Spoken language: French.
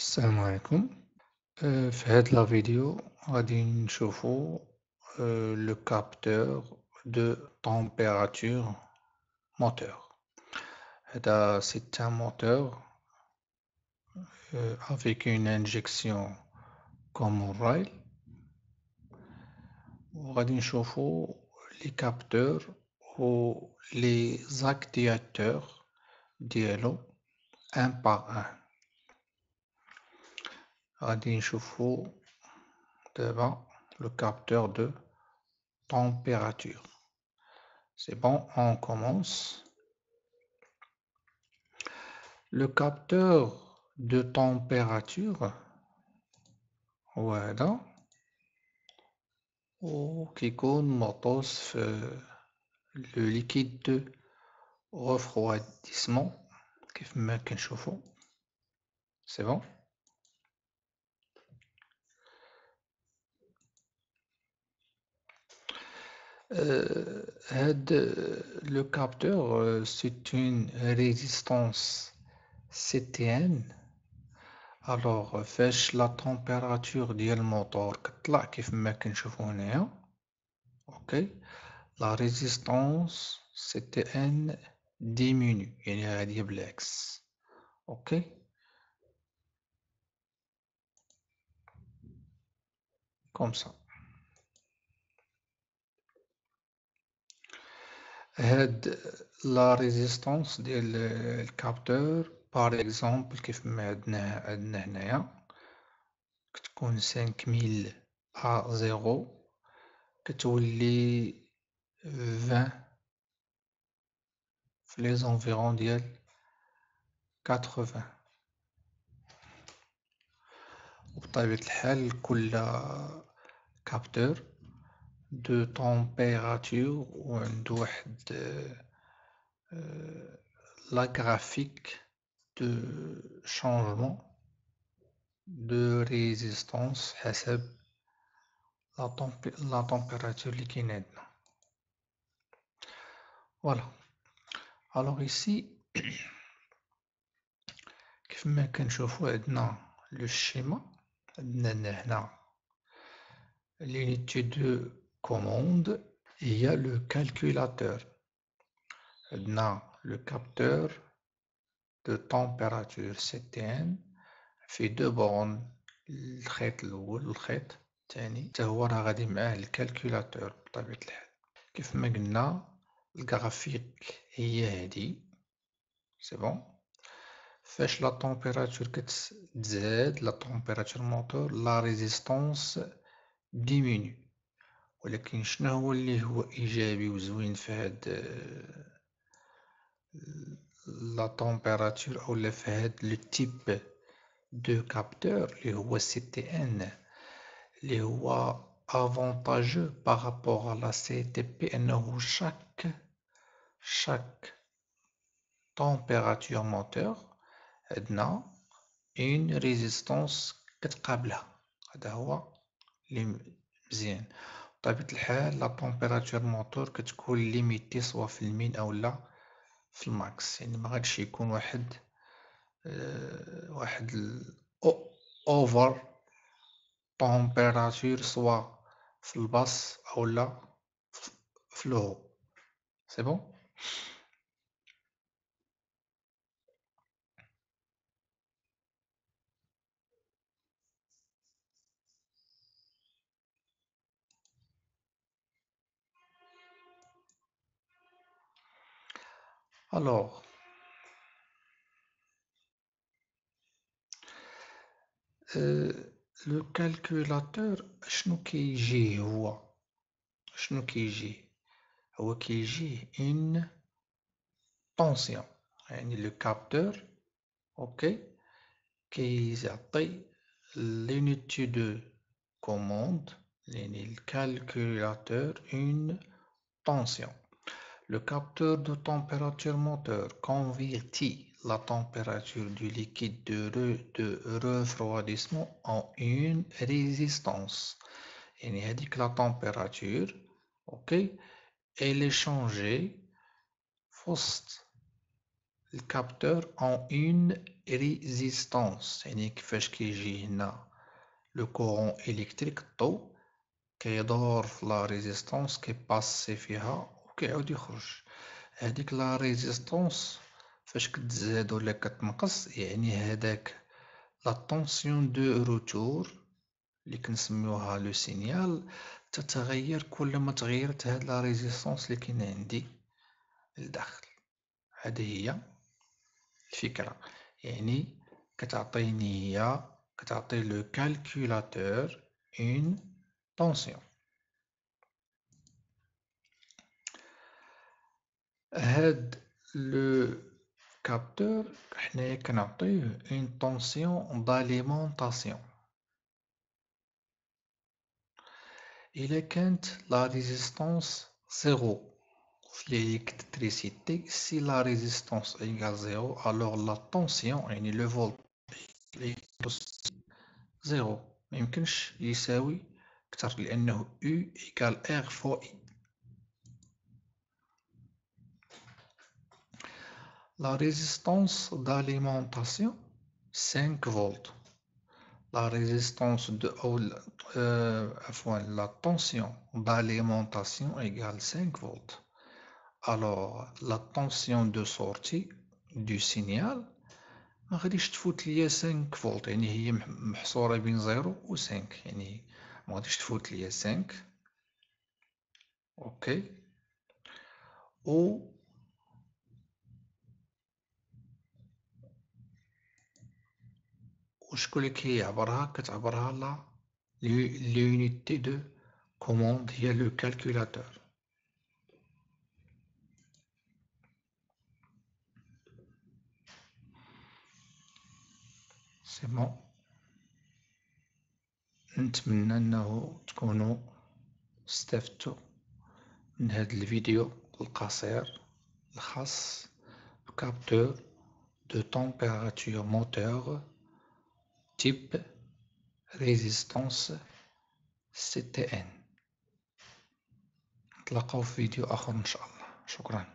السلام عليكم آه، في هاد لا فيديو غادي نشوفو آه، لو كابتور دو température moteur هذا c'est un moteur euh, avec une injection comme rail وغادي نشوفو لي كابتور و لي زاكتياتور ديالو un par un غادي نشوفو دابا le capteur de température. C'est bon, on commence. Le capteur de température voilà وكيكون مغطوس في le liquide de refroidissement كيف ما كنشوفو c'est bon Euh, le capteur, euh, c'est une résistance CTN. Alors, فاش la température ديال moteur كتطلع كيف ما كنشوفو هنايا OK la résistance CTN diminue يعني غادية بالعكس OK comme ça هاد لا ريزيستونس ديال الكابتور باغ اكزومبل كيف ما عندنا عندنا هنايا كتكون سانك ميل ا زيرو كتولي فان في لي زونفيرون ديال كاتخوفان وبطبيعة الحال كل كابتور de température ou de la graphique de changement de résistance حسب la, la température liquide. Voilà. Alors ici, كيف ما كنشوفوا عندنا le schéma عندنا هنا l'unité de commande, il y a le calculateur. Maintenant, le capteur de température CTN fait deux bornes الخيط الأول والخيط الثاني حتى هو راه غادي معاه الكالكولاتور بطبيعة الحال كيف ما قلنا الجرافيك هي هادي سي بون فاش لا طومبيراتور كتزاد لا طومبيراتور موتور لا ريزيستونس ديميني ولكن شنو هو اللي هو ايجابي وزوين في هاد لا طومبيراتور اولا في هاد لو تيب دو كابتور اللي هو سي تي ان اللي هو افونتاجو بارابور لا سي تي بي انه شاك شاك طومبيراتور موتور عندنا اون ريزيستونس كتقابلها هذا هو اللي مزيان بطبيعة الحال لا طومبيراتور موتور كتكون ليميتي سوا في المين أولا في الماكس. يعني مغاديش يكون واحد أه واحد أوفر طومبيراتور سوا في الباص أولا في الهو سي بون Alors, لو كالكولاتور شنو كيجيه هو شنو كيجيه هو كيجيه ان طونسيون يعني لو كابتور اوكي كيعطي لونيتي دو كوموند يعني الكالكولاتور اون طونسيون Le capteur de température moteur convertit la température du liquide de, refroidissement en une résistance. Et dit que la température, ok, elle est changée الكابتور en une résistance يعني كيفاش كيجي هنا لو كورون إلكتريك الضو كيدور في لا ريزيستونس كيباسي فيها وكيعاود يخرج. هاديك لا ريزيستونس فاش كتزاد ولا كتنقص يعني هداك لا طونسيون دو روتور اللي كنسميوها لو سينيال تتغير كل ما تغيرت هاد لا ريزيستونس اللي كاينة عندي لداخل. هذه هي الفكرة. يعني كتعطيني هي كتعطي لو كالكولاتور اون طونسيون. هاد لو كابتور حنايا كنعطيه اون طونسيون داليمونطاسيون إلا كانت لا ريزيستونس زيرو l'électricité, si la résistance est égale à 0, alors la tension, يعني le voltage زيرو ما يمكنش يساوي أكثر لأنه U égale R fois I La résistance d'alimentation 5 volts. La résistance de euh, la tension d'alimentation égale 5 volts. Alors, la tension de sortie du signal ما غاديش تفوت ليا 5 فولت يعني هي محصورة بين 0 و 5 يعني ما غاديش تفوت ليا 5 اوكي و وشكون اللي كيعبرها كتعبرها لا لونيتي دو كوموند هي لو كالكولاتور سي بون نتمنى انه تكونوا استفدتوا من هذا الفيديو القصير الخاص بكابتور دو تمبيراتور موتور تيب ريزيستانس سي تي ان نتلاقاو في فيديو اخر ان شاء الله شكرا